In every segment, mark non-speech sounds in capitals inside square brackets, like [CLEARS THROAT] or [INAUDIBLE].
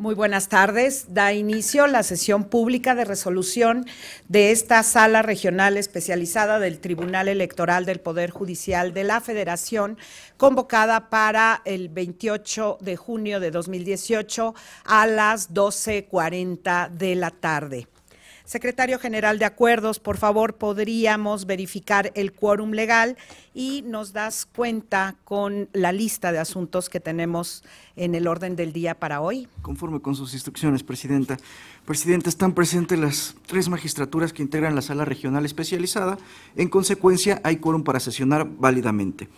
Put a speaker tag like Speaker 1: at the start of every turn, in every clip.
Speaker 1: Muy buenas tardes. Da inicio la sesión pública de resolución de esta sala regional especializada del Tribunal Electoral del Poder Judicial de la Federación, convocada para el 28 de junio de 2018 a las 12.40 de la tarde. Secretario General de Acuerdos, por favor, podríamos verificar el quórum legal y nos das cuenta con la lista de asuntos que tenemos en el orden del día para hoy.
Speaker 2: Conforme con sus instrucciones, Presidenta. Presidenta, están presentes las tres magistraturas que integran la sala regional especializada. En consecuencia, hay quórum para sesionar válidamente.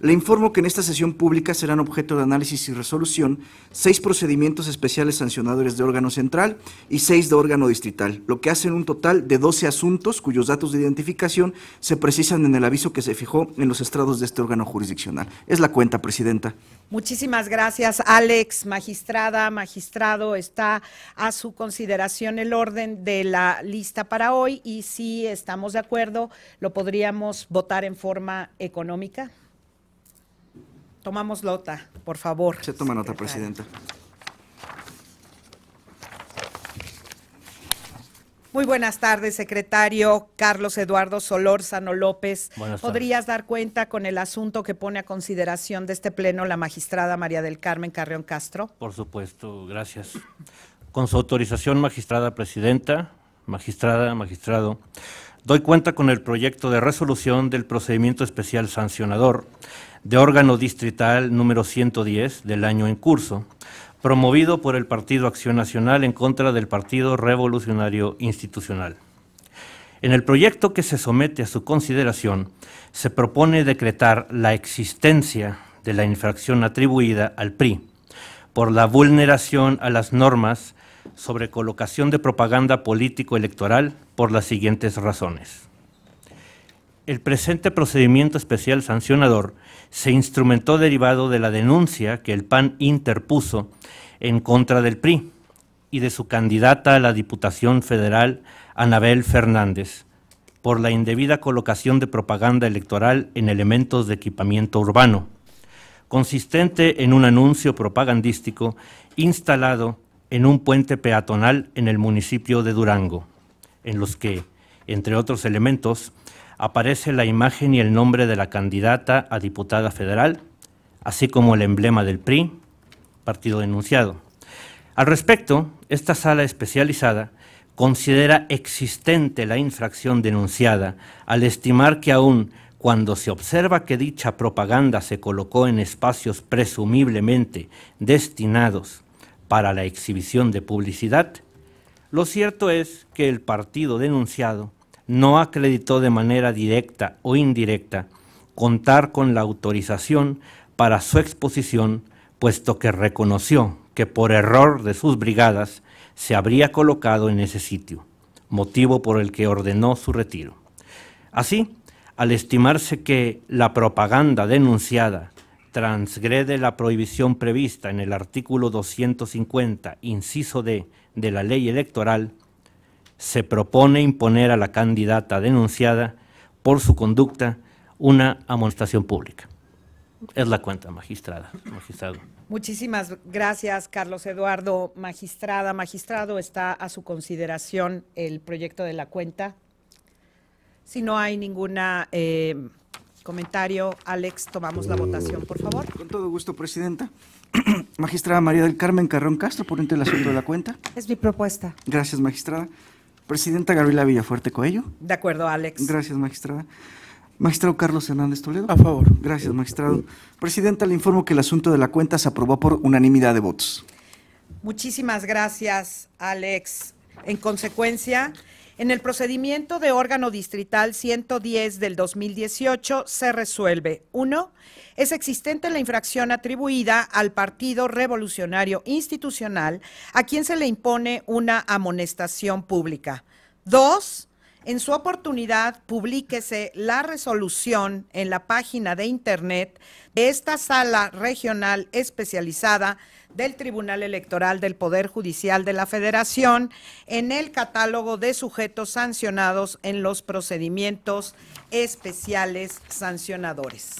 Speaker 2: Le informo que en esta sesión pública serán objeto de análisis y resolución seis procedimientos especiales sancionadores de órgano central y seis de órgano distrital, lo que hace un total de 12 asuntos cuyos datos de identificación se precisan en el aviso que se fijó en los estrados de este órgano jurisdiccional. Es la cuenta, Presidenta.
Speaker 1: Muchísimas gracias, Alex. Magistrada, magistrado, está a su consideración el orden de la lista para hoy y si estamos de acuerdo, lo podríamos votar en forma económica. Tomamos nota, por favor.
Speaker 2: Se toma nota, Presidenta.
Speaker 1: Muy buenas tardes, secretario Carlos Eduardo Solórzano López. ¿Podrías dar cuenta con el asunto que pone a consideración de este pleno la magistrada María del Carmen Carrión Castro?
Speaker 3: Por supuesto, gracias. Con su autorización, magistrada presidenta, magistrada, magistrado, doy cuenta con el proyecto de resolución del procedimiento especial sancionador de órgano distrital número 110 del año en curso, promovido por el Partido Acción Nacional en contra del Partido Revolucionario Institucional. En el proyecto que se somete a su consideración, se propone decretar la existencia de la infracción atribuida al PRI por la vulneración a las normas sobre colocación de propaganda político-electoral por las siguientes razones. El presente procedimiento especial sancionador se instrumentó derivado de la denuncia que el PAN interpuso en contra del PRI y de su candidata a la Diputación Federal, Anabel Fernández, por la indebida colocación de propaganda electoral en elementos de equipamiento urbano, consistente en un anuncio propagandístico instalado en un puente peatonal en el municipio de Durango, en los que, entre otros elementos, aparece la imagen y el nombre de la candidata a diputada federal, así como el emblema del PRI, partido denunciado. Al respecto, esta sala especializada considera existente la infracción denunciada al estimar que aún cuando se observa que dicha propaganda se colocó en espacios presumiblemente destinados para la exhibición de publicidad, lo cierto es que el partido denunciado no acreditó de manera directa o indirecta contar con la autorización para su exposición, puesto que reconoció que por error de sus brigadas se habría colocado en ese sitio, motivo por el que ordenó su retiro. Así, al estimarse que la propaganda denunciada transgrede la prohibición prevista en el artículo 250, inciso D, de la ley electoral, se propone imponer a la candidata denunciada por su conducta una amonestación pública. Es la cuenta, magistrada, magistrado.
Speaker 1: Muchísimas gracias, Carlos Eduardo. Magistrada, magistrado, está a su consideración el proyecto de la cuenta. Si no hay ningún eh, comentario, Alex, tomamos la votación, por favor.
Speaker 2: Con todo gusto, Presidenta. [CLEARS THROAT] magistrada María del Carmen Carrón Castro, ponente del asunto de la cuenta.
Speaker 1: Es mi propuesta.
Speaker 2: Gracias, magistrada. Presidenta Gabriela Villafuerte Coello.
Speaker 1: De acuerdo, Alex.
Speaker 2: Gracias, magistrada. Magistrado Carlos Hernández Toledo.
Speaker 4: A favor.
Speaker 2: Gracias, magistrado. Presidenta, le informo que el asunto de la cuenta se aprobó por unanimidad de votos.
Speaker 1: Muchísimas gracias, Alex. En consecuencia, en el procedimiento de órgano distrital 110 del 2018 se resuelve, uno, es existente la infracción atribuida al Partido Revolucionario Institucional, a quien se le impone una amonestación pública. Dos, en su oportunidad, publíquese la resolución en la página de Internet de esta sala regional especializada del Tribunal Electoral del Poder Judicial de la Federación en el catálogo de sujetos sancionados en los procedimientos especiales sancionadores.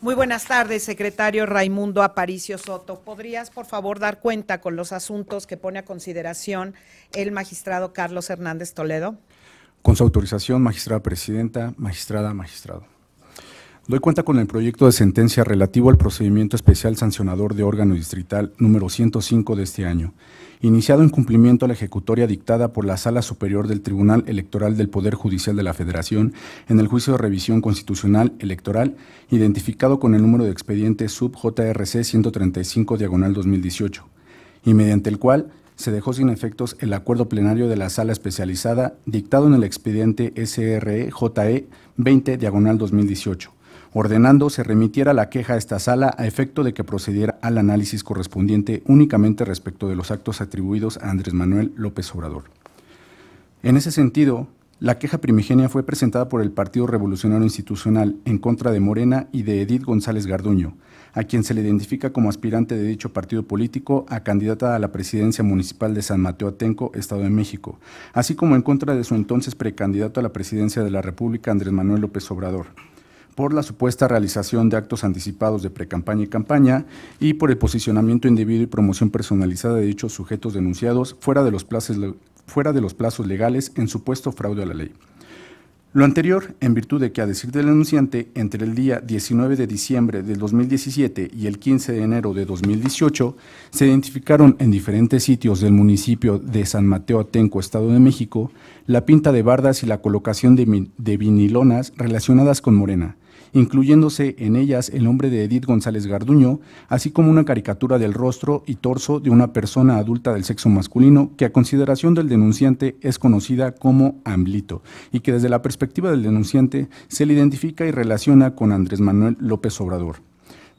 Speaker 1: Muy buenas tardes, secretario Raimundo Aparicio Soto. ¿Podrías, por favor, dar cuenta con los asuntos que pone a consideración el magistrado Carlos Hernández Toledo?
Speaker 4: Con su autorización, magistrada presidenta, magistrada, magistrado. Doy cuenta con el proyecto de sentencia relativo al procedimiento especial sancionador de órgano distrital número 105 de este año, iniciado en cumplimiento a la ejecutoria dictada por la Sala Superior del Tribunal Electoral del Poder Judicial de la Federación en el juicio de revisión constitucional electoral, identificado con el número de expediente sub JRC 135 diagonal 2018, y mediante el cual se dejó sin efectos el acuerdo plenario de la sala especializada dictado en el expediente SRE JE 20 diagonal 2018 ordenando se remitiera la queja a esta sala a efecto de que procediera al análisis correspondiente únicamente respecto de los actos atribuidos a Andrés Manuel López Obrador. En ese sentido, la queja primigenia fue presentada por el Partido Revolucionario Institucional en contra de Morena y de Edith González Garduño, a quien se le identifica como aspirante de dicho partido político a candidata a la presidencia municipal de San Mateo Atenco, Estado de México, así como en contra de su entonces precandidato a la presidencia de la República, Andrés Manuel López Obrador por la supuesta realización de actos anticipados de precampaña y campaña y por el posicionamiento indebido y promoción personalizada de dichos sujetos denunciados fuera de los plazos, fuera de los plazos legales en supuesto fraude a la ley. Lo anterior, en virtud de que, a decir del denunciante, entre el día 19 de diciembre del 2017 y el 15 de enero de 2018, se identificaron en diferentes sitios del municipio de San Mateo Atenco, Estado de México, la pinta de bardas y la colocación de vinilonas relacionadas con Morena, incluyéndose en ellas el nombre de Edith González Garduño, así como una caricatura del rostro y torso de una persona adulta del sexo masculino que a consideración del denunciante es conocida como Amblito y que desde la perspectiva del denunciante se le identifica y relaciona con Andrés Manuel López Obrador.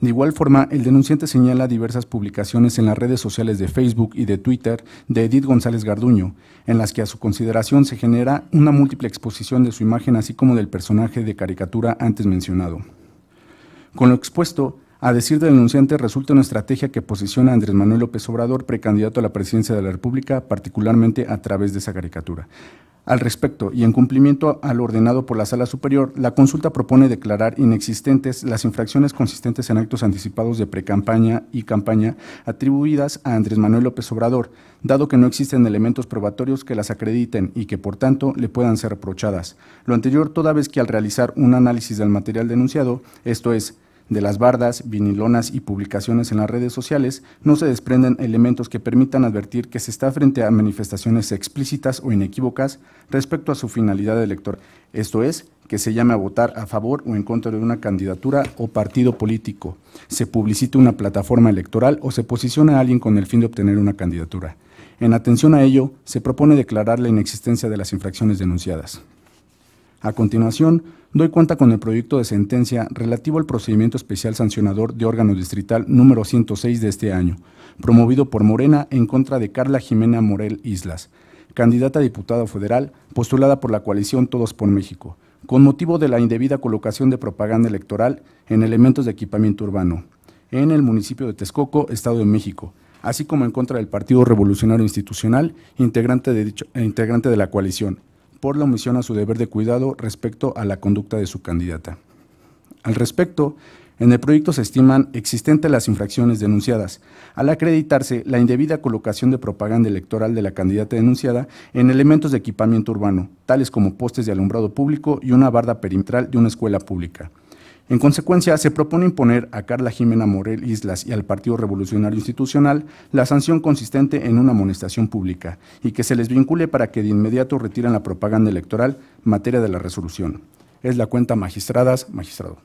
Speaker 4: De igual forma, el denunciante señala diversas publicaciones en las redes sociales de Facebook y de Twitter de Edith González Garduño, en las que a su consideración se genera una múltiple exposición de su imagen así como del personaje de caricatura antes mencionado. Con lo expuesto, a decir del denunciante, resulta una estrategia que posiciona a Andrés Manuel López Obrador precandidato a la presidencia de la República, particularmente a través de esa caricatura. Al respecto, y en cumplimiento al ordenado por la Sala Superior, la consulta propone declarar inexistentes las infracciones consistentes en actos anticipados de precampaña y campaña atribuidas a Andrés Manuel López Obrador, dado que no existen elementos probatorios que las acrediten y que, por tanto, le puedan ser reprochadas. Lo anterior toda vez que al realizar un análisis del material denunciado, esto es, de las bardas, vinilonas y publicaciones en las redes sociales, no se desprenden elementos que permitan advertir que se está frente a manifestaciones explícitas o inequívocas respecto a su finalidad electoral, esto es, que se llame a votar a favor o en contra de una candidatura o partido político, se publicite una plataforma electoral o se posiciona a alguien con el fin de obtener una candidatura. En atención a ello, se propone declarar la inexistencia de las infracciones denunciadas. A continuación, doy cuenta con el proyecto de sentencia relativo al procedimiento especial sancionador de órgano distrital número 106 de este año, promovido por Morena en contra de Carla Jimena Morel Islas, candidata a diputada federal postulada por la coalición Todos por México, con motivo de la indebida colocación de propaganda electoral en elementos de equipamiento urbano, en el municipio de Texcoco, Estado de México, así como en contra del Partido Revolucionario Institucional, integrante de, dicho, integrante de la coalición, por la omisión a su deber de cuidado respecto a la conducta de su candidata. Al respecto, en el proyecto se estiman existentes las infracciones denunciadas, al acreditarse la indebida colocación de propaganda electoral de la candidata denunciada en elementos de equipamiento urbano, tales como postes de alumbrado público y una barda perimetral de una escuela pública. En consecuencia, se propone imponer a Carla Jimena Morel Islas y al Partido Revolucionario Institucional la sanción consistente en una amonestación pública y que se les vincule para que de inmediato retiren la propaganda electoral materia de la resolución. Es la cuenta magistradas, magistrado.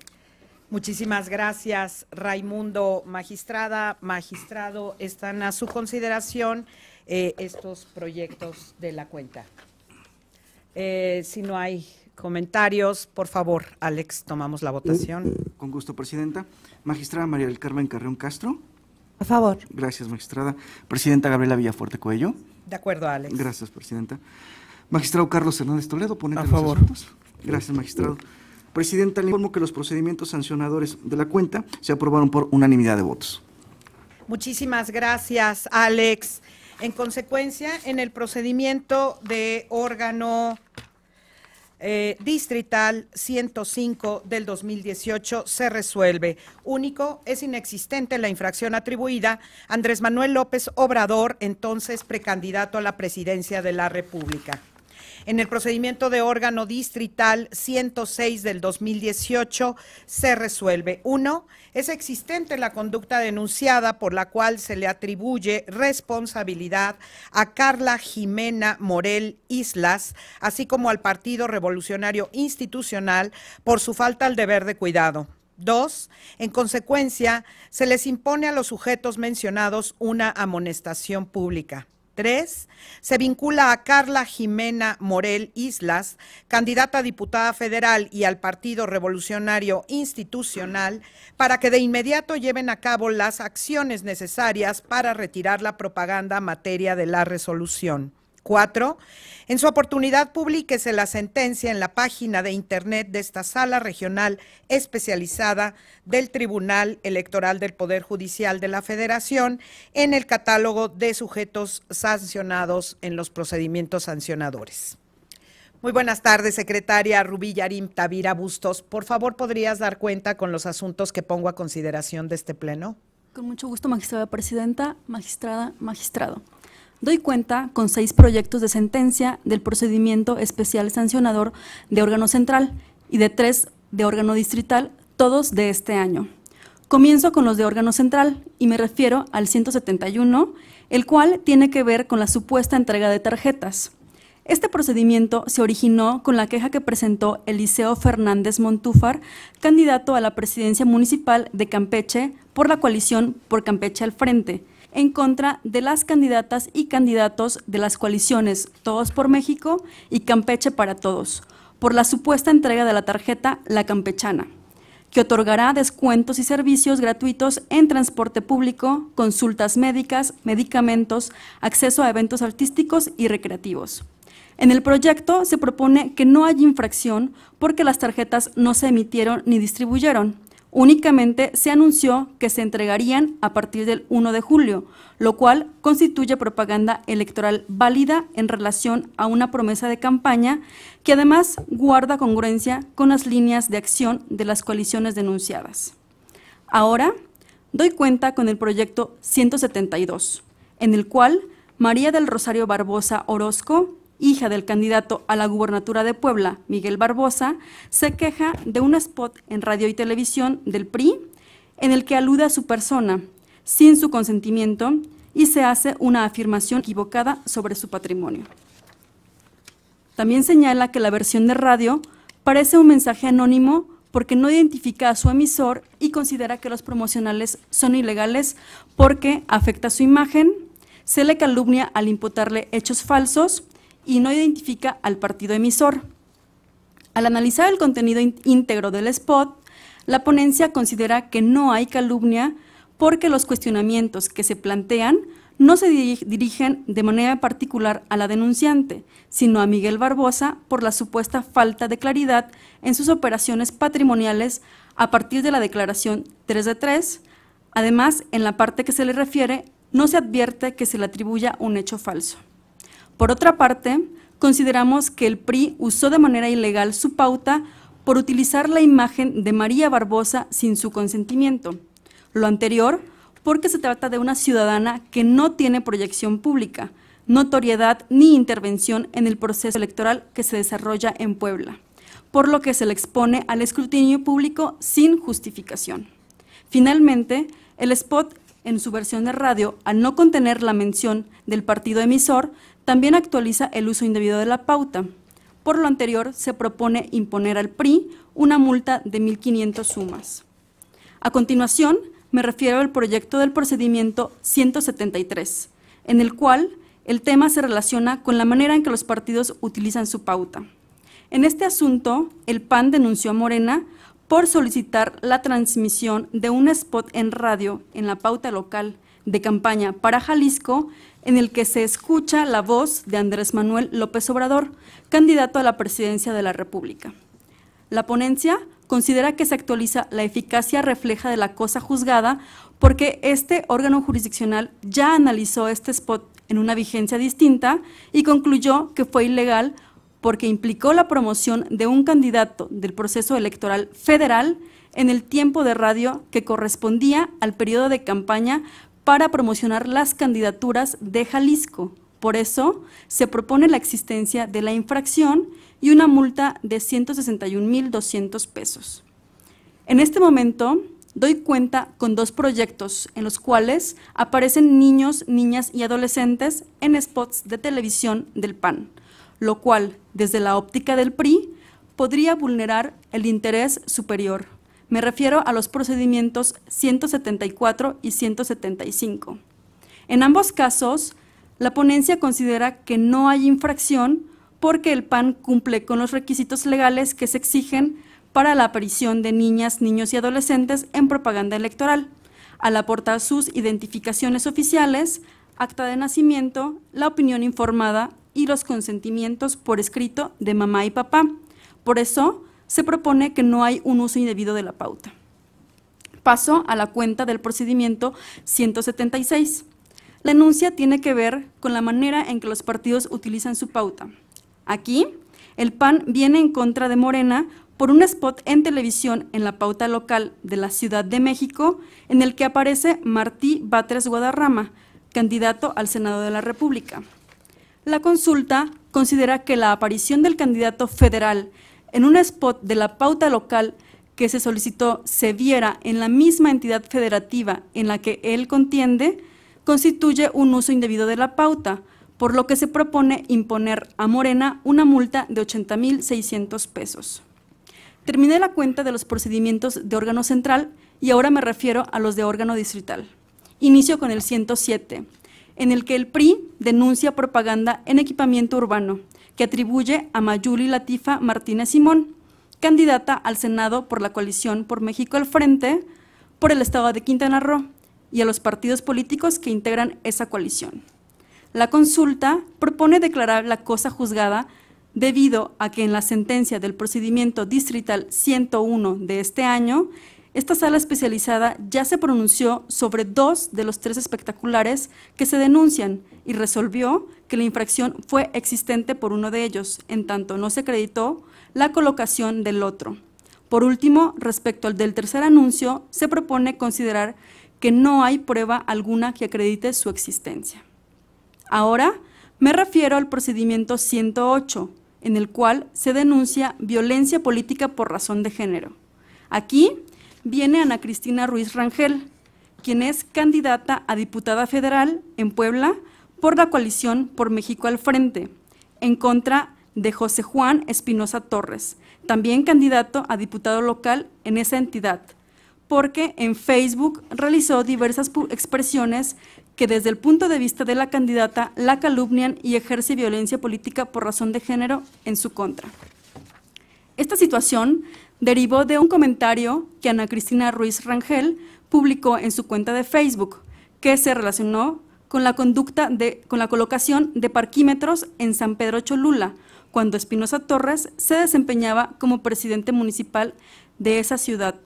Speaker 1: Muchísimas gracias, Raimundo. Magistrada, magistrado, están a su consideración eh, estos proyectos de la cuenta. Eh, si no hay comentarios, por favor, Alex, tomamos la votación.
Speaker 2: Con gusto, Presidenta. Magistrada María del Carmen Carreón Castro.
Speaker 5: A favor.
Speaker 2: Gracias, magistrada. Presidenta Gabriela Villafuerte Coello.
Speaker 1: De acuerdo, Alex.
Speaker 2: Gracias, Presidenta. Magistrado Carlos Hernández Toledo, ponente
Speaker 1: A
Speaker 2: de los
Speaker 1: favor.
Speaker 2: asuntos. Gracias, magistrado. Presidenta, le informo que los procedimientos sancionadores de la cuenta se aprobaron por unanimidad de votos.
Speaker 1: Muchísimas gracias, Alex. En consecuencia, en el procedimiento de órgano eh, distrital 105 del 2018 se resuelve. Único, es inexistente la infracción atribuida Andrés Manuel López Obrador, entonces precandidato a la presidencia de la República. En el procedimiento de órgano distrital 106 del 2018 se resuelve. Uno, es existente la conducta denunciada por la cual se le atribuye responsabilidad a Carla Jimena Morel Islas, así como al Partido Revolucionario Institucional por su falta al deber de cuidado. Dos, en consecuencia, se les impone a los sujetos mencionados una amonestación pública. Tres, se vincula a Carla Jimena Morel Islas, candidata a diputada federal y al Partido Revolucionario Institucional, para que de inmediato lleven a cabo las acciones necesarias para retirar la propaganda materia de la resolución. En su oportunidad publíquese la sentencia en la página de internet de esta sala regional especializada del Tribunal Electoral del Poder Judicial de la Federación en el catálogo de sujetos sancionados en los procedimientos sancionadores. Muy buenas tardes, secretaria Rubí Yarim Tavira Bustos. Por favor, ¿podrías dar cuenta con los asuntos que pongo a consideración de este pleno?
Speaker 5: Con mucho gusto, magistrada presidenta, magistrada, magistrado. Doy cuenta con seis proyectos de sentencia del procedimiento especial sancionador de órgano central y de tres de órgano distrital, todos de este año. Comienzo con los de órgano central y me refiero al 171, el cual tiene que ver con la supuesta entrega de tarjetas. Este procedimiento se originó con la queja que presentó Eliseo Fernández Montúfar, candidato a la presidencia municipal de Campeche por la coalición Por Campeche al Frente, en contra de las candidatas y candidatos de las coaliciones Todos por México y Campeche para Todos, por la supuesta entrega de la tarjeta La Campechana, que otorgará descuentos y servicios gratuitos en transporte público, consultas médicas, medicamentos, acceso a eventos artísticos y recreativos. En el proyecto se propone que no haya infracción porque las tarjetas no se emitieron ni distribuyeron, Únicamente se anunció que se entregarían a partir del 1 de julio, lo cual constituye propaganda electoral válida en relación a una promesa de campaña que además guarda congruencia con las líneas de acción de las coaliciones denunciadas. Ahora doy cuenta con el proyecto 172, en el cual María del Rosario Barbosa Orozco hija del candidato a la gubernatura de Puebla, Miguel Barbosa, se queja de un spot en radio y televisión del PRI en el que alude a su persona sin su consentimiento y se hace una afirmación equivocada sobre su patrimonio. También señala que la versión de radio parece un mensaje anónimo porque no identifica a su emisor y considera que los promocionales son ilegales porque afecta su imagen, se le calumnia al imputarle hechos falsos y no identifica al partido emisor. Al analizar el contenido íntegro del spot, la ponencia considera que no hay calumnia porque los cuestionamientos que se plantean no se dirigen de manera particular a la denunciante, sino a Miguel Barbosa por la supuesta falta de claridad en sus operaciones patrimoniales a partir de la declaración 3 de 3. Además, en la parte que se le refiere, no se advierte que se le atribuya un hecho falso. Por otra parte, consideramos que el PRI usó de manera ilegal su pauta por utilizar la imagen de María Barbosa sin su consentimiento. Lo anterior porque se trata de una ciudadana que no tiene proyección pública, notoriedad ni intervención en el proceso electoral que se desarrolla en Puebla, por lo que se le expone al escrutinio público sin justificación. Finalmente, el spot en su versión de radio, al no contener la mención del partido emisor, también actualiza el uso indebido de la pauta. Por lo anterior, se propone imponer al PRI una multa de 1.500 sumas. A continuación, me refiero al proyecto del procedimiento 173, en el cual el tema se relaciona con la manera en que los partidos utilizan su pauta. En este asunto, el PAN denunció a Morena por solicitar la transmisión de un spot en radio en la pauta local de campaña para Jalisco en el que se escucha la voz de Andrés Manuel López Obrador, candidato a la presidencia de la República. La ponencia considera que se actualiza la eficacia refleja de la cosa juzgada porque este órgano jurisdiccional ya analizó este spot en una vigencia distinta y concluyó que fue ilegal porque implicó la promoción de un candidato del proceso electoral federal en el tiempo de radio que correspondía al periodo de campaña para promocionar las candidaturas de Jalisco. Por eso, se propone la existencia de la infracción y una multa de 161.200 pesos. En este momento, doy cuenta con dos proyectos en los cuales aparecen niños, niñas y adolescentes en spots de televisión del PAN, lo cual, desde la óptica del PRI, podría vulnerar el interés superior. Me refiero a los procedimientos 174 y 175. En ambos casos, la ponencia considera que no hay infracción porque el PAN cumple con los requisitos legales que se exigen para la aparición de niñas, niños y adolescentes en propaganda electoral, al aportar sus identificaciones oficiales, acta de nacimiento, la opinión informada y los consentimientos por escrito de mamá y papá. Por eso, se propone que no hay un uso indebido de la pauta. Paso a la cuenta del procedimiento 176. La enuncia tiene que ver con la manera en que los partidos utilizan su pauta. Aquí, el PAN viene en contra de Morena por un spot en televisión en la pauta local de la Ciudad de México, en el que aparece Martí Batres Guadarrama, candidato al Senado de la República. La consulta considera que la aparición del candidato federal en un spot de la pauta local que se solicitó se viera en la misma entidad federativa en la que él contiende, constituye un uso indebido de la pauta, por lo que se propone imponer a Morena una multa de 80.600 pesos. Terminé la cuenta de los procedimientos de órgano central y ahora me refiero a los de órgano distrital. Inicio con el 107, en el que el PRI denuncia propaganda en equipamiento urbano, que atribuye a Mayuli Latifa Martínez Simón, candidata al Senado por la coalición por México al Frente, por el Estado de Quintana Roo, y a los partidos políticos que integran esa coalición. La consulta propone declarar la cosa juzgada debido a que en la sentencia del procedimiento distrital 101 de este año, esta sala especializada ya se pronunció sobre dos de los tres espectaculares que se denuncian y resolvió que la infracción fue existente por uno de ellos, en tanto no se acreditó la colocación del otro. Por último, respecto al del tercer anuncio, se propone considerar que no hay prueba alguna que acredite su existencia. Ahora me refiero al procedimiento 108, en el cual se denuncia violencia política por razón de género. Aquí viene Ana Cristina Ruiz Rangel, quien es candidata a diputada federal en Puebla por la coalición por México al Frente, en contra de José Juan Espinosa Torres, también candidato a diputado local en esa entidad, porque en Facebook realizó diversas expresiones que desde el punto de vista de la candidata la calumnian y ejerce violencia política por razón de género en su contra. Esta situación derivó de un comentario que Ana Cristina Ruiz Rangel publicó en su cuenta de Facebook, que se relacionó con la colocación de parquímetros en San Pedro Cholula, cuando Espinosa Torres se desempeñaba como presidente municipal de esa ciudad,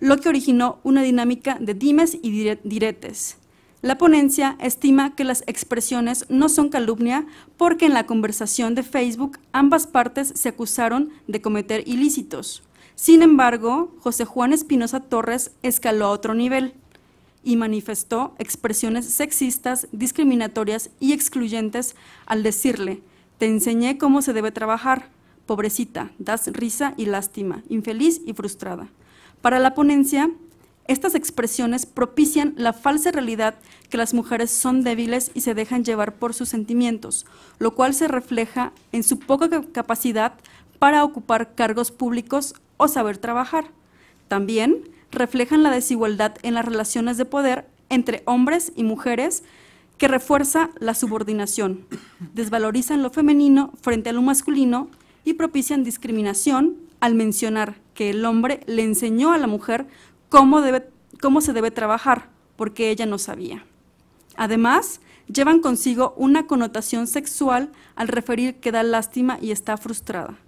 Speaker 5: lo que originó una dinámica de dimes y diretes. La ponencia estima que las expresiones no son calumnia porque en la conversación de Facebook ambas partes se acusaron de cometer ilícitos. Sin embargo, José Juan Espinosa Torres escaló a otro nivel y manifestó expresiones sexistas, discriminatorias y excluyentes al decirle, te enseñé cómo se debe trabajar, pobrecita, das risa y lástima, infeliz y frustrada. Para la ponencia, estas expresiones propician la falsa realidad que las mujeres son débiles y se dejan llevar por sus sentimientos, lo cual se refleja en su poca capacidad para ocupar cargos públicos o saber trabajar. También reflejan la desigualdad en las relaciones de poder entre hombres y mujeres que refuerza la subordinación, desvalorizan lo femenino frente a lo masculino y propician discriminación al mencionar que el hombre le enseñó a la mujer cómo, debe, cómo se debe trabajar, porque ella no sabía. Además, llevan consigo una connotación sexual al referir que da lástima y está frustrada.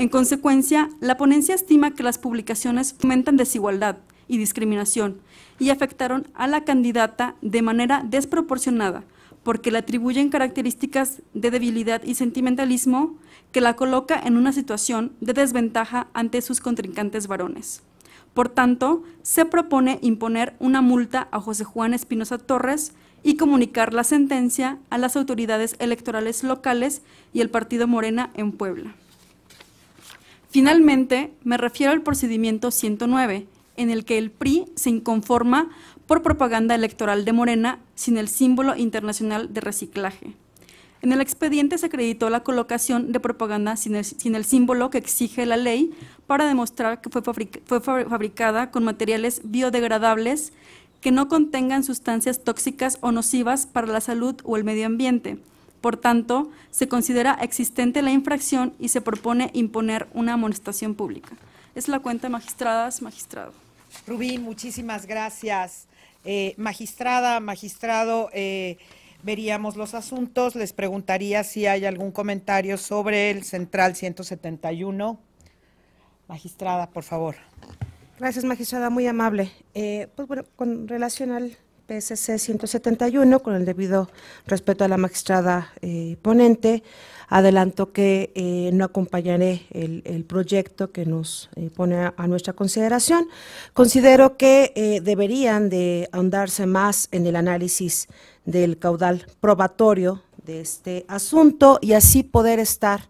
Speaker 5: En consecuencia, la ponencia estima que las publicaciones fomentan desigualdad y discriminación y afectaron a la candidata de manera desproporcionada, porque le atribuyen características de debilidad y sentimentalismo que la coloca en una situación de desventaja ante sus contrincantes varones. Por tanto, se propone imponer una multa a José Juan Espinosa Torres y comunicar la sentencia a las autoridades electorales locales y el partido Morena en Puebla. Finalmente, me refiero al procedimiento 109, en el que el PRI se inconforma por propaganda electoral de Morena sin el símbolo internacional de reciclaje. En el expediente se acreditó la colocación de propaganda sin el, símbolo que exige la ley para demostrar que fue, fue fabricada con materiales biodegradables que no contengan sustancias tóxicas o nocivas para la salud o el medio ambiente. Por tanto, se considera existente la infracción y se propone imponer una amonestación pública. Es la cuenta, magistradas, magistrado.
Speaker 1: Rubí, muchísimas gracias. Eh, magistrada, magistrado, eh, veríamos los asuntos. Les preguntaría si hay algún comentario sobre el Central 171. Magistrada, por favor.
Speaker 6: Gracias, magistrada, muy amable. Eh, pues bueno, con relación al PSC 171, con el debido respeto a la magistrada eh, ponente, adelanto que eh, no acompañaré el, proyecto que nos pone a, nuestra consideración. Considero que deberían de ahondarse más en el análisis del caudal probatorio de este asunto y así poder estar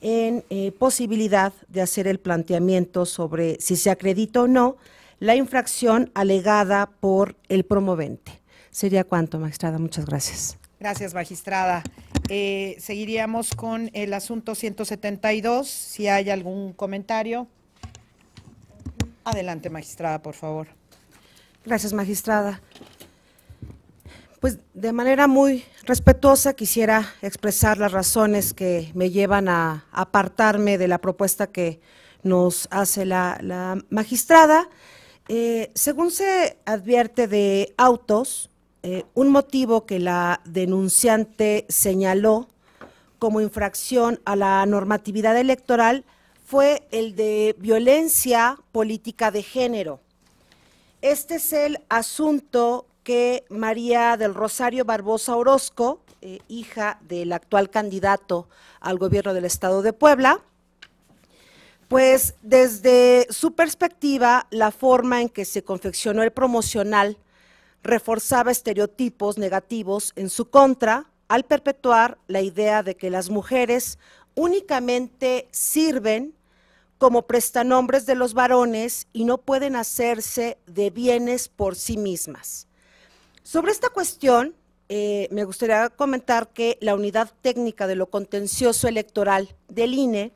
Speaker 6: en eh, posibilidad de hacer el planteamiento sobre si se acredita o no la infracción alegada por el promovente. Sería cuanto, magistrada. Muchas gracias.
Speaker 1: Gracias, magistrada. Eh, seguiríamos con el asunto 172. Si hay algún comentario. Adelante, magistrada, por favor.
Speaker 6: Gracias, magistrada. Pues de manera muy respetuosa quisiera expresar las razones que me llevan a apartarme de la propuesta que nos hace la, magistrada. Eh, según se advierte de autos, eh, un motivo que la denunciante señaló como infracción a la normatividad electoral fue el de violencia política de género. Este es el asunto que María del Rosario Barbosa Orozco, eh, hija del actual candidato al gobierno del estado de Puebla, pues desde su perspectiva, la forma en que se confeccionó el promocional reforzaba estereotipos negativos en su contra al perpetuar la idea de que las mujeres únicamente sirven como prestanombres de los varones y no pueden hacerse de bienes por sí mismas. Sobre esta cuestión, eh, me gustaría comentar que la Unidad Técnica de lo Contencioso Electoral del INE,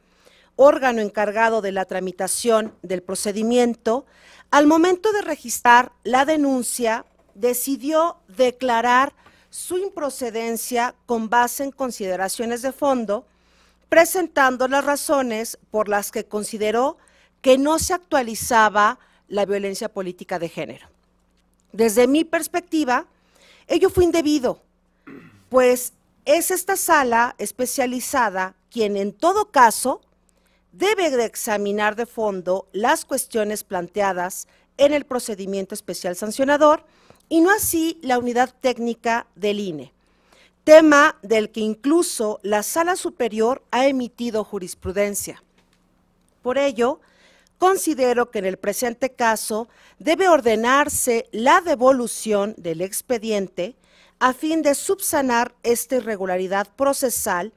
Speaker 6: órgano encargado de la tramitación del procedimiento, al momento de registrar la denuncia, decidió declarar su improcedencia con base en consideraciones de fondo, presentando las razones por las que consideró que no se actualizaba la violencia política de género. Desde mi perspectiva, ello fue indebido, pues es esta sala especializada quien en todo caso debe de examinar de fondo las cuestiones planteadas en el procedimiento especial sancionador y no así la unidad técnica del INE, tema del que incluso la sala superior ha emitido jurisprudencia. Por ello, considero que en el presente caso debe ordenarse la devolución del expediente a fin de subsanar esta irregularidad procesal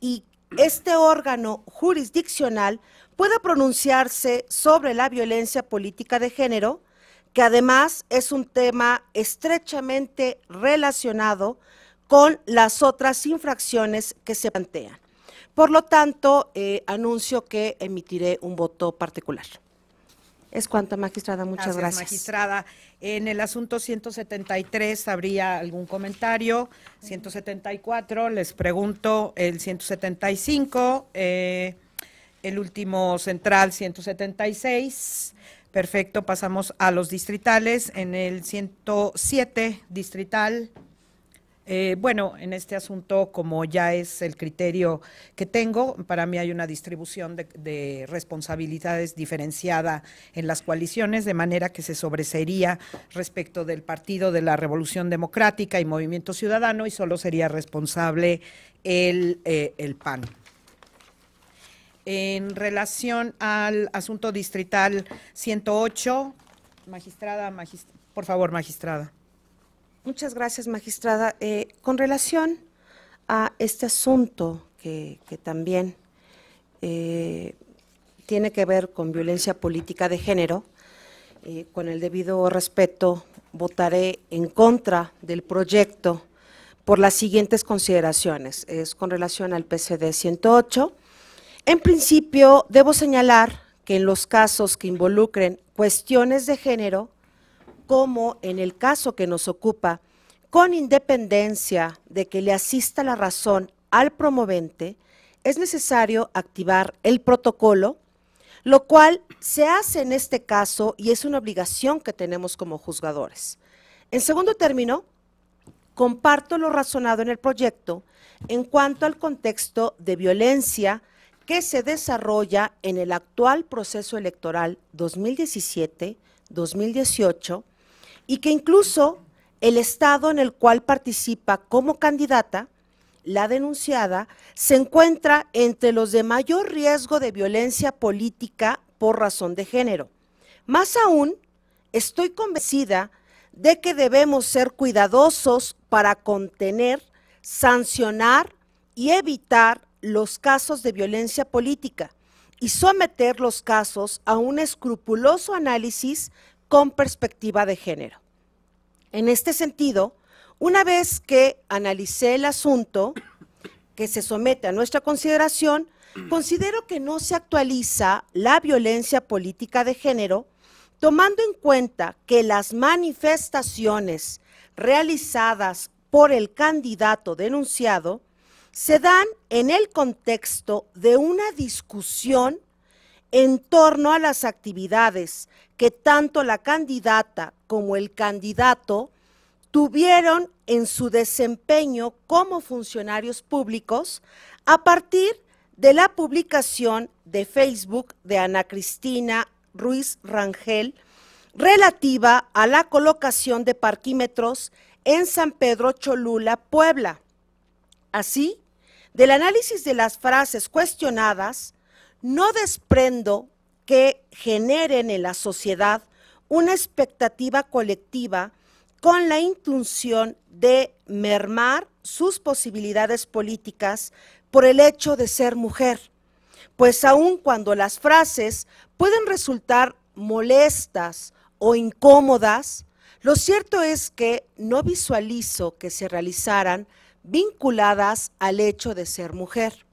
Speaker 6: y este órgano jurisdiccional pueda pronunciarse sobre la violencia política de género, que además es un tema estrechamente relacionado con las otras infracciones que se plantean. Por lo tanto, eh, anuncio que emitiré un voto particular. Es cuanto, magistrada. Muchas gracias, gracias.
Speaker 1: magistrada. En el asunto 173, ¿habría algún comentario? 174, les pregunto, el 175, eh, el último central, 176. Perfecto, pasamos a los distritales. En el 107 distrital, Eh, bueno, en este asunto, como ya es el criterio que tengo, para mí hay una distribución de, responsabilidades diferenciada en las coaliciones, de manera que se sobresería respecto del Partido de la Revolución Democrática y Movimiento Ciudadano y solo sería responsable el, eh, el PAN. En relación al asunto distrital 108, magistrada, por favor, magistrada.
Speaker 6: Muchas gracias, magistrada. Eh, con relación a este asunto que, también eh, tiene que ver con violencia política de género, eh, con el debido respeto, votaré en contra del proyecto por las siguientes consideraciones. Es con relación al PCD 108. En principio, debo señalar que en los casos que involucren cuestiones de género, como en el caso que nos ocupa, con independencia de que le asista la razón al promovente, es necesario activar el protocolo, lo cual se hace en este caso y es una obligación que tenemos como juzgadores. En segundo término, comparto lo razonado en el proyecto en cuanto al contexto de violencia que se desarrolla en el actual proceso electoral 2017-2018 y que incluso el estado en el cual participa como candidata, la denunciada, se encuentra entre los de mayor riesgo de violencia política por razón de género. Más aún, estoy convencida de que debemos ser cuidadosos para contener, sancionar y evitar los casos de violencia política y someter los casos a un escrupuloso análisis con perspectiva de género. En este sentido, una vez que analicé el asunto que se somete a nuestra consideración, considero que no se actualiza la violencia política de género, tomando en cuenta que las manifestaciones realizadas por el candidato denunciado se dan en el contexto de una discusión en torno a las actividades que tanto la candidata como el candidato tuvieron en su desempeño como funcionarios públicos a partir de la publicación de Facebook de Ana Cristina Ruiz Rangel relativa a la colocación de parquímetros en San Pedro Cholula, Puebla. Así, del análisis de las frases cuestionadas, no desprendo que generen en la sociedad una expectativa colectiva con la intención de mermar sus posibilidades políticas por el hecho de ser mujer, pues aun cuando las frases pueden resultar molestas o incómodas, lo cierto es que no visualizo que se realizaran vinculadas al hecho de ser mujer.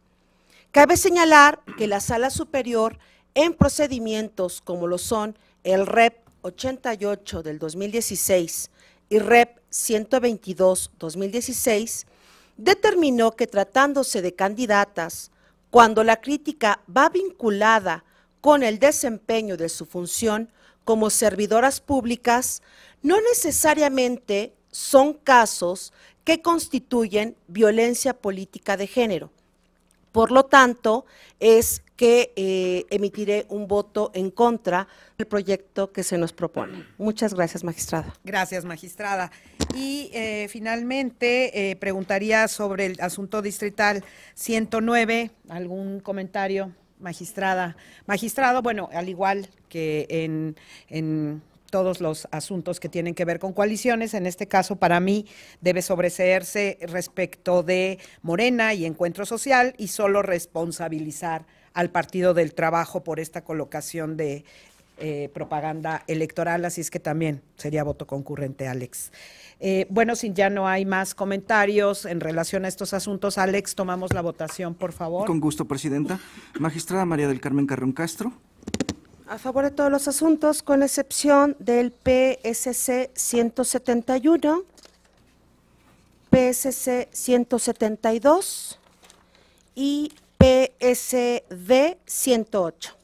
Speaker 6: Cabe señalar que la sala superior en procedimientos como lo son el REP 88 del 2016 y REP 122 2016, determinó que tratándose de candidatas, cuando la crítica va vinculada con el desempeño de su función como servidoras públicas, no necesariamente son casos que constituyen violencia política de género. Por lo tanto, es que eh, emitiré un voto en contra del proyecto que se nos propone. Muchas gracias, magistrada.
Speaker 1: Gracias, magistrada. Y eh, finalmente, eh, preguntaría sobre el asunto distrital 109. ¿Algún comentario, magistrada? Magistrado, bueno, al igual que en, en todos los asuntos que tienen que ver con coaliciones. En este caso, para mí, debe sobreseerse respecto de Morena y Encuentro Social y solo responsabilizar al Partido del Trabajo por esta colocación de eh, propaganda electoral, así es que también sería voto concurrente, Alex. Eh, bueno, si ya no hay más comentarios en relación a estos asuntos, Alex, tomamos la votación, por favor.
Speaker 2: Con gusto, Presidenta. Magistrada María del Carmen Carrón Castro.
Speaker 6: A favor de todos los asuntos, con excepción del PSC 171, PSC 172 y PSD 108.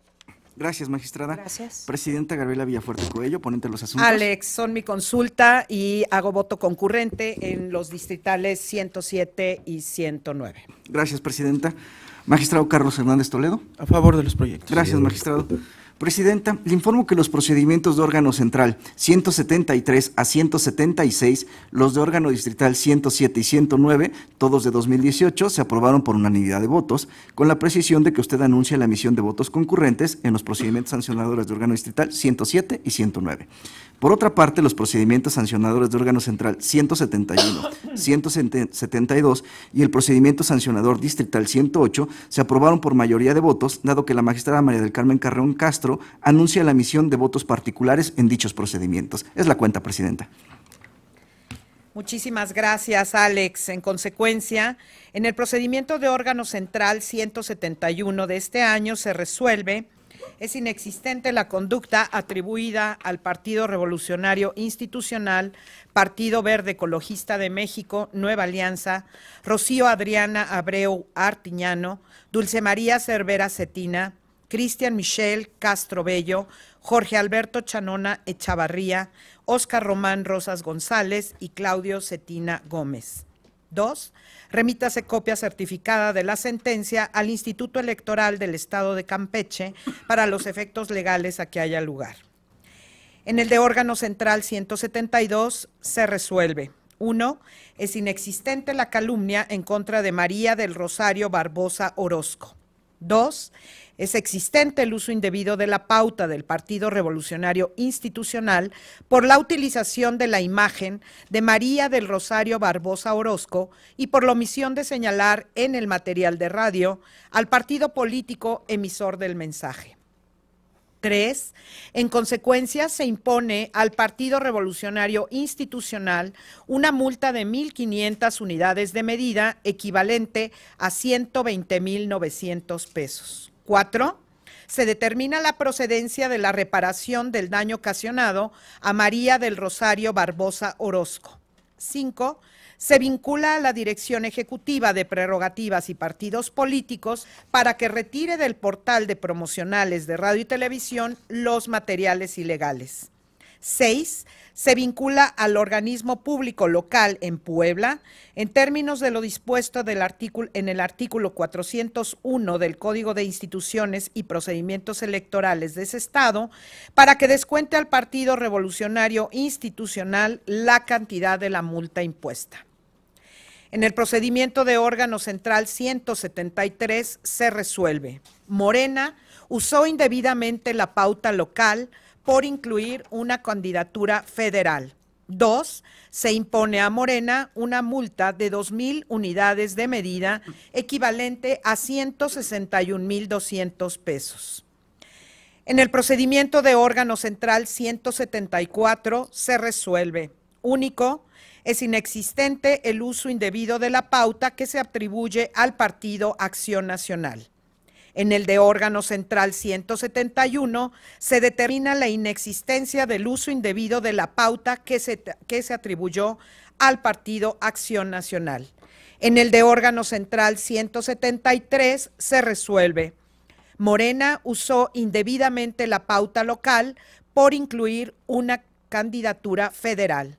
Speaker 2: Gracias, magistrada.
Speaker 6: Gracias.
Speaker 2: Presidenta Gabriela Villafuerte Coello, ponente de los asuntos.
Speaker 1: Alex, son mi consulta y hago voto concurrente en los distritales 107 y 109.
Speaker 2: Gracias, presidenta. Magistrado Carlos Hernández Toledo.
Speaker 7: A favor de los proyectos.
Speaker 2: Gracias, magistrado. Presidenta, le informo que los procedimientos de órgano central 173 a 176, los de órgano distrital 107 y 109, todos de 2018, se aprobaron por unanimidad de votos, con la precisión de que usted anuncia la emisión de votos concurrentes en los procedimientos sancionadores de órgano distrital 107 y 109. Por otra parte, los procedimientos sancionadores de órgano central 171, 172 y el procedimiento sancionador distrital 108 se aprobaron por mayoría de votos, dado que la magistrada María del Carmen Carreón Castro anuncia la emisión de votos particulares en dichos procedimientos. Es la cuenta, Presidenta.
Speaker 1: Muchísimas gracias, Alex. En consecuencia, en el procedimiento de órgano central 171 de este año se resuelve es inexistente la conducta atribuida al Partido Revolucionario Institucional, Partido Verde Ecologista de México, Nueva Alianza, Rocío Adriana Abreu Artiñano, Dulce María Cervera Cetina, Cristian Michel Castro Bello, Jorge Alberto Chanona Echavarría, Oscar Román Rosas González y Claudio Cetina Gómez. Dos, remítase copia certificada de la sentencia al Instituto Electoral del Estado de Campeche para los efectos legales a que haya lugar. En el de órgano central 172 se resuelve. Uno, es inexistente la calumnia en contra de María del Rosario Barbosa Orozco. Dos, es existente el uso indebido de la pauta del Partido Revolucionario Institucional por la utilización de la imagen de María del Rosario Barbosa Orozco y por la omisión de señalar en el material de radio al partido político emisor del mensaje. Tres, en consecuencia, se impone al Partido Revolucionario Institucional una multa de 1.500 unidades de medida equivalente a 120.900 pesos. Cuatro, se determina la procedencia de la reparación del daño ocasionado a María del Rosario Barbosa Orozco. Cinco, se vincula a la Dirección Ejecutiva de Prerrogativas y Partidos Políticos para que retire del portal de promocionales de radio y televisión los materiales ilegales. Seis, se vincula al organismo público local en Puebla en términos de lo dispuesto en el artículo 401 del Código de Instituciones y Procedimientos Electorales de ese Estado para que descuente al Partido Revolucionario Institucional la cantidad de la multa impuesta. En el procedimiento de órgano central 173 se resuelve. Morena usó indebidamente la pauta local por incluir una candidatura federal. Dos, se impone a Morena una multa de 2.000 unidades de medida, equivalente a 161.200 pesos. En el procedimiento de órgano central 174 se resuelve. Único, es inexistente el uso indebido de la pauta que se atribuye al Partido Acción Nacional. En el de órgano central 171 se determina la inexistencia del uso indebido de la pauta que se, que se atribuyó al Partido Acción Nacional. En el de órgano central 173 se resuelve. Morena usó indebidamente la pauta local por incluir una candidatura federal.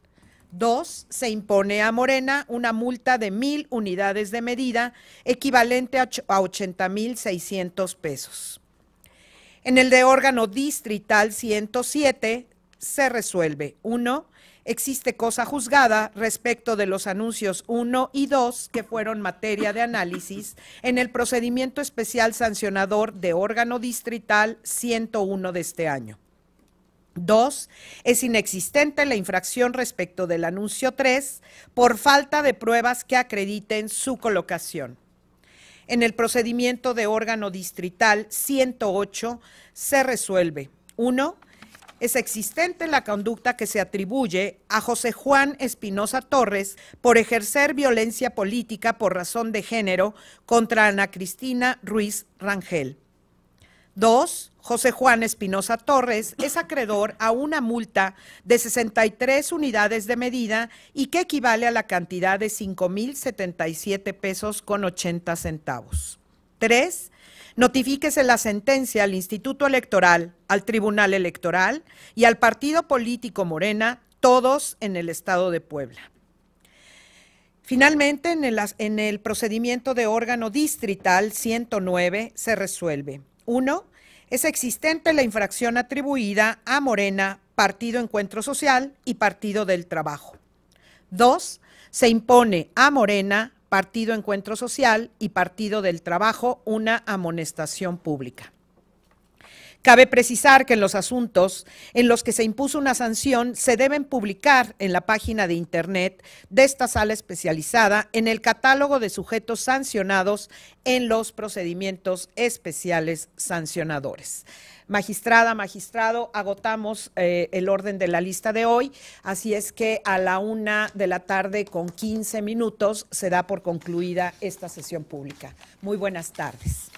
Speaker 1: Dos, se impone a Morena una multa de mil unidades de medida, equivalente a 80 mil 600 pesos. En el de órgano distrital 107 se resuelve. Uno, existe cosa juzgada respecto de los anuncios 1 y 2 que fueron materia de análisis en el procedimiento especial sancionador de órgano distrital 101 de este año. Dos, es inexistente la infracción respecto del anuncio 3 por falta de pruebas que acrediten su colocación. En el procedimiento de órgano distrital 108 se resuelve. Uno, es existente la conducta que se atribuye a José Juan Espinosa Torres por ejercer violencia política por razón de género contra Ana Cristina Ruiz Rangel. Dos, José Juan Espinosa Torres es acreedor a una multa de 63 unidades de medida y que equivale a la cantidad de 5.077 pesos con 80 centavos. Tres, Notifíquese la sentencia al Instituto Electoral, al Tribunal Electoral y al partido político Morena, todos en el Estado de Puebla. Finalmente, en el, en el procedimiento de órgano distrital 109 se resuelve. Uno, es existente la infracción atribuida a Morena, Partido Encuentro Social y Partido del Trabajo. Dos, se impone a Morena, Partido Encuentro Social y Partido del Trabajo una amonestación pública. Cabe precisar que en los asuntos en los que se impuso una sanción se deben publicar en la página de Internet de esta sala especializada en el catálogo de sujetos sancionados en los procedimientos especiales sancionadores. Magistrada, magistrado, agotamos eh, el orden de la lista de hoy, así es que a la una de la tarde con 15 minutos se da por concluida esta sesión pública. Muy buenas tardes.